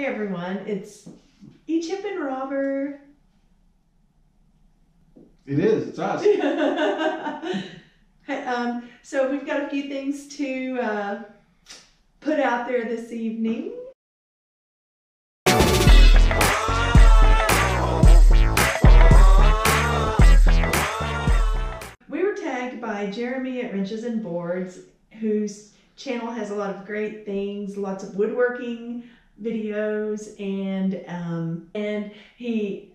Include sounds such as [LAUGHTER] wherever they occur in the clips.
Hey everyone, it's E Chip and Robber. It is. It's us. [LAUGHS] Um, so we've got a few things to uh, put out there this evening. We were tagged by Jeremy at Wrenches and Boards, whose channel has a lot of great things, lots of woodworking videos, and um, and he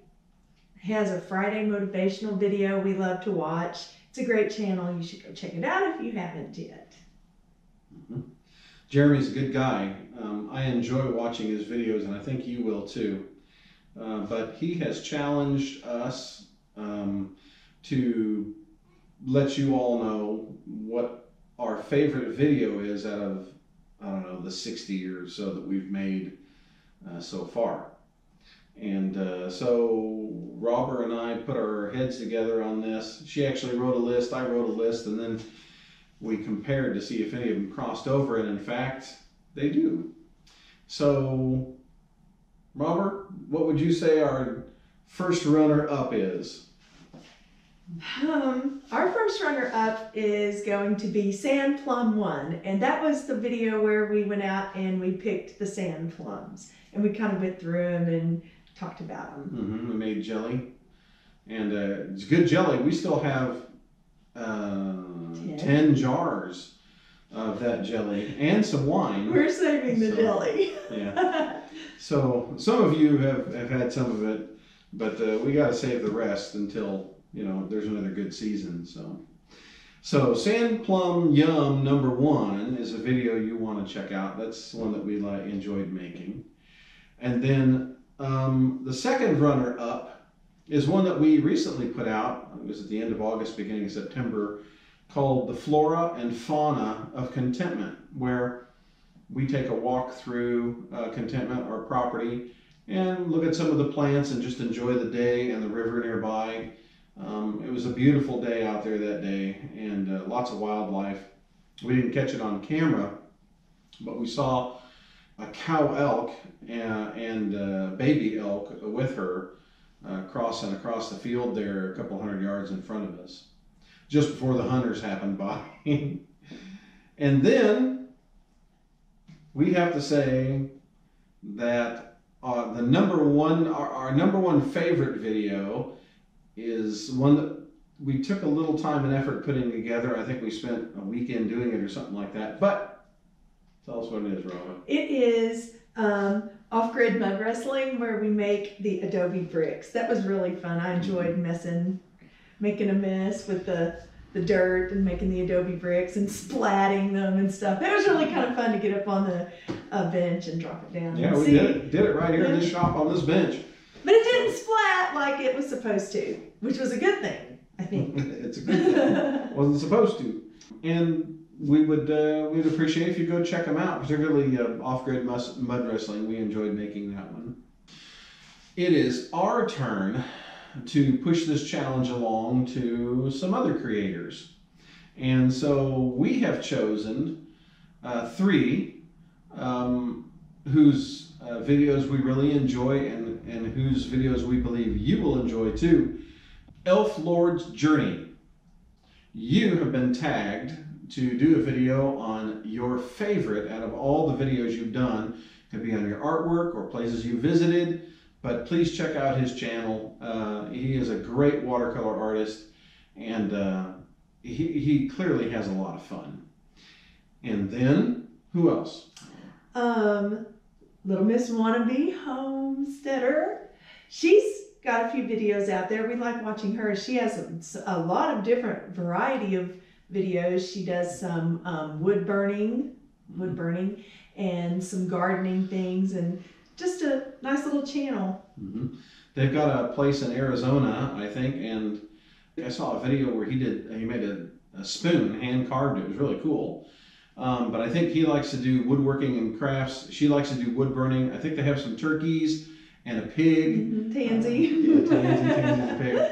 has a Friday motivational video we love to watch. It's a great channel. You should go check it out if you haven't yet. Jeremy's a good guy. Um, I enjoy watching his videos, and I think you will too. Uh, but he has challenged us um, to let you all know what our favorite video is out of, I don't know, the 60 or so that we've made uh, so far. And uh, so Robber and I put our heads together on this. She actually wrote a list, I wrote a list, and then we compared to see if any of them crossed over, and in fact, they do. So, Robber, what would you say our first runner up is? Um, our first runner up is going to be Sand Plum One, and that was the video where we went out and we picked the sand plums, and we kind of went through them and talked about them. Mm-hmm. We made jelly, and uh, it's good jelly. We still have uh, Ten. 10 jars of that jelly and some wine. We're saving the So- jelly. Yeah. [LAUGHS] So some of you have, have had some of it, but uh, we got to save the rest until you know there's another good season. So, so Sand Plum Yum number one is a video you want to check out. That's one that we like, enjoyed making, and then um, the second runner up is one that we recently put out. It was at the end of August, beginning of September, called "The Flora and Fauna of Contentment," where we take a walk through uh, contentment our property and look at some of the plants and just enjoy the day and the river nearby um, it was a beautiful day out there that day and uh, lots of wildlife. We didn't catch it on camera but we saw a cow elk and, and uh, baby elk with her uh, crossing across the field there a couple hundred yards in front of us just before the hunters happened by. [LAUGHS] And then we have to say that uh, the number one, our, our number one favorite video is one that we took a little time and effort putting together. I think we spent a weekend doing it or something like that. But tell us what it is, Robin. It is um, off-grid mud wrestling where we make the adobe bricks. That was really fun. I enjoyed messing, making a mess with the the dirt and making the adobe bricks and splatting them and stuff. It was really kind of fun to get up on the uh, bench and drop it down. Yeah, we see. did it. Did it right here in this shop on this bench. But it didn't splat like it was supposed to, which was a good thing, I think. [LAUGHS] it's a good thing. Wasn't supposed to. And we would uh, we'd appreciate if you go check them out, particularly uh, off-grid mus- mud wrestling. We enjoyed making that one. It is our turn to push this challenge along to some other creators, and so we have chosen uh, three um, whose uh, videos we really enjoy and and whose videos we believe you will enjoy too. Elf Lord's Journey. You have been tagged to do a video on your favorite out of all the videos you've done. It Could be on your artwork or places you visited, but please check out his channel. Uh, he is a great watercolor artist, and uh, he, he clearly has a lot of fun. And then, who else? um, Little Miss Wannabe Homesteader. She's got a few videos out there. We like watching her. She has a, a lot of different variety of videos. She does some um, wood burning, wood burning, and some gardening things, and just a nice little channel. hmm They've got a place in Arizona, I think, and I saw a video where he did. He made a, a spoon, hand carved. It was really cool. Um, but I think he likes to do woodworking and crafts. She likes to do wood burning. I think they have some turkeys and a pig. Mhm, Tansy. Yeah, Tansy, Tansy pig.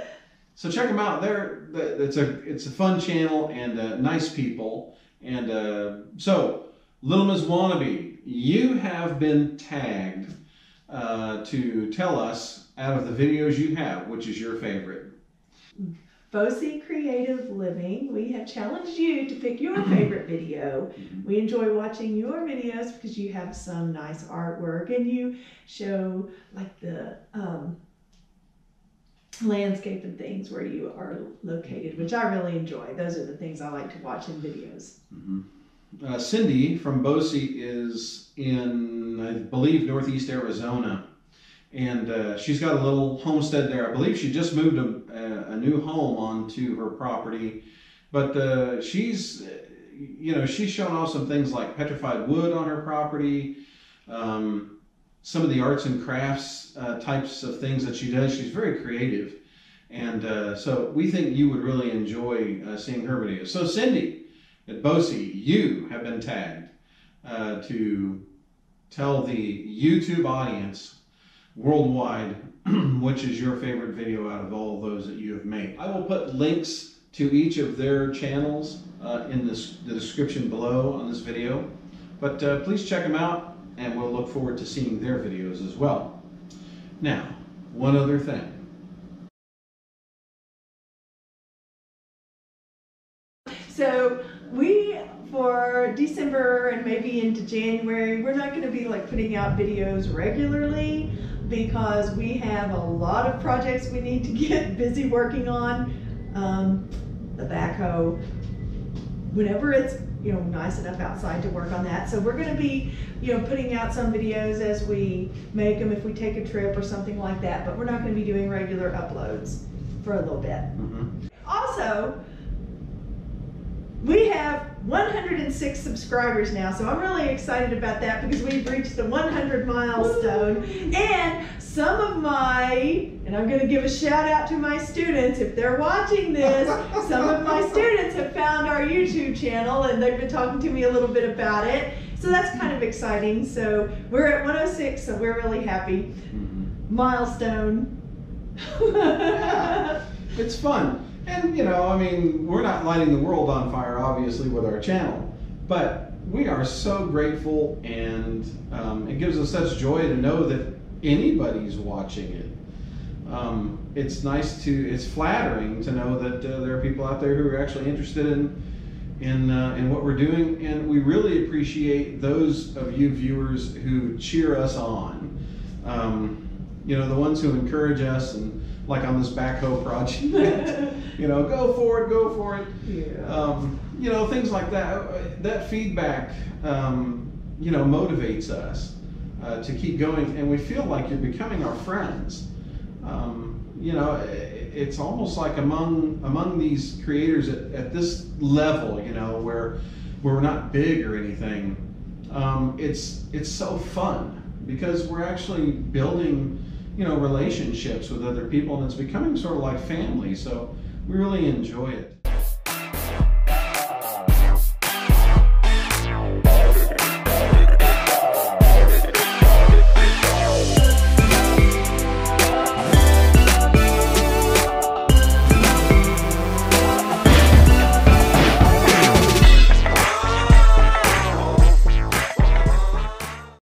So check them out. They're it's a it's a fun channel and uh, nice people. And uh, so Little Miss Wannabe, you have been tagged uh, to tell us out of the videos you have, which is your favorite. BOCI Creative Living, we have challenged you to pick your [CLEARS THROAT] favorite video. Mhm. We enjoy watching your videos because you have some nice artwork and you show like the um, landscape and things where you are located, which I really enjoy. Those are the things I like to watch in videos. Mhm. Uh, Cindy from BOCI is in, I believe, northeast Arizona. And uh, she's got a little homestead there. I believe she just moved a, a, new home onto her property. But uh, she's, you know, she's shown off some things like petrified wood on her property, um, some of the arts and crafts uh, types of things that she does. She's very creative. And uh, so we think you would really enjoy uh, seeing her videos. So, Cindy, at BOCI, you have been tagged uh, to tell the YouTube audience worldwide [CLEARS THROAT] which is your favorite video out of all of those that you have made. I will put links to each of their channels uh, in this, the description below on this video, but uh, please check them out and we'll look forward to seeing their videos as well. Now, one other thing. So we for December and maybe into January, we're not going to be like putting out videos regularly because we have a lot of projects we need to get busy working on. Um, the backhoe, whenever it's you know nice enough outside to work on that. So we're going to be you know putting out some videos as we make them if we take a trip or something like that. But we're not going to be doing regular uploads for a little bit. Mhm. Also, we have 106 subscribers now, so I'm really excited about that because we've reached the 100 milestone. And some of my, and I'm going to give a shout out to my students if they're watching this, [LAUGHS] some of my students have found our YouTube channel and they've been talking to me a little bit about it. So that's kind of exciting. So we're at 106, so we're really happy. Mhm. Milestone. [LAUGHS] Yeah. It's fun. And, you know, I mean, we're not lighting the world on fire, obviously, with our channel, but we are so grateful and um, it gives us such joy to know that anybody's watching it. Um, it's nice to, it's flattering to know that uh, there are people out there who are actually interested in, in, uh, in what we're doing, and we really appreciate those of you viewers who cheer us on. Um, you know, the ones who encourage us and like on this backhoe project, [LAUGHS] you know, go for it, go for it. yeah. Um, you know, things like that. That feedback, um, you know, motivates us uh, to keep going, and we feel like you're becoming our friends. Um, you know, it's almost like among among these creators at, at this level, you know, where where we're not big or anything. Um, it's it's so fun because we're actually building, you know, relationships with other people, and it's becoming sort of like family. So we really enjoy it.